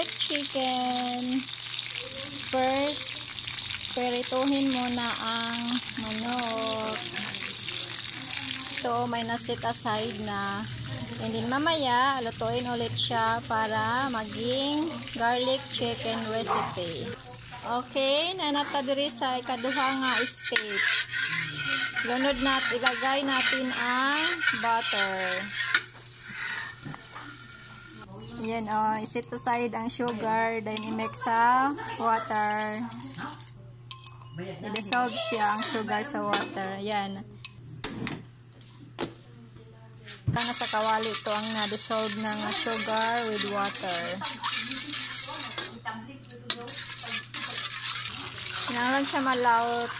garlic chicken. First, perituhin muna ang manok. Ito, may nasit aside na. And then mamaya, lutuin ulit siya para maging garlic chicken recipe. Okay, nanata diri sa ikaduha nga stage. Lunod nat, ilagay natin ang butter. Yan o, oh, isit aside ang sugar, then i-mix sa water. I-dissolve siya ang sugar sa water. Yan. Tanga sa kawali ito ang na-dissolve ng sugar with water. Kailangan siya malaut.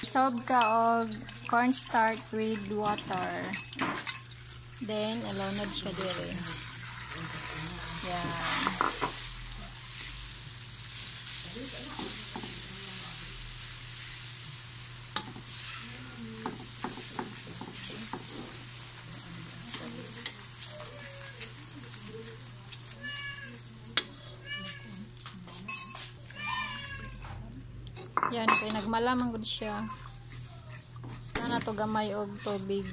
Dissolve ka og cornstarch with water. Then, alonod siya dire. Yan. Yan, kay nagmalamang gud siya. Na to gamay og tubig.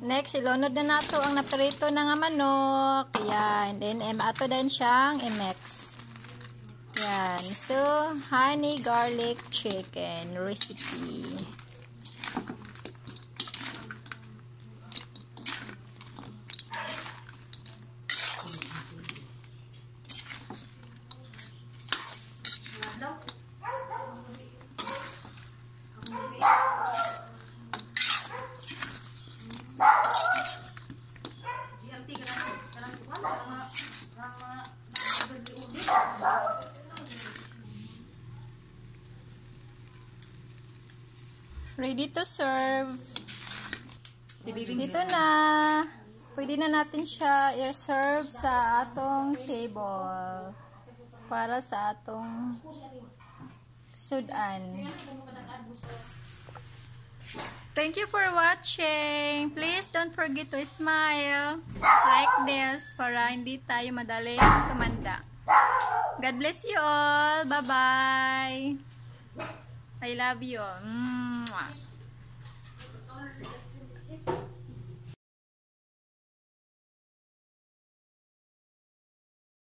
Next, ilunod na nato ang naprito na nga manok. Yan. Then, em ato din siyang i-mix. Yan. So, honey garlic chicken recipe. Ready to serve. Dito na. Pwede na natin siya i-serve sa atong table. Para sa atong sudan. Thank you for watching. Please don't forget to smile like this para hindi tayo madali tumanda. God bless you all. Bye-bye. I love you all. Wow.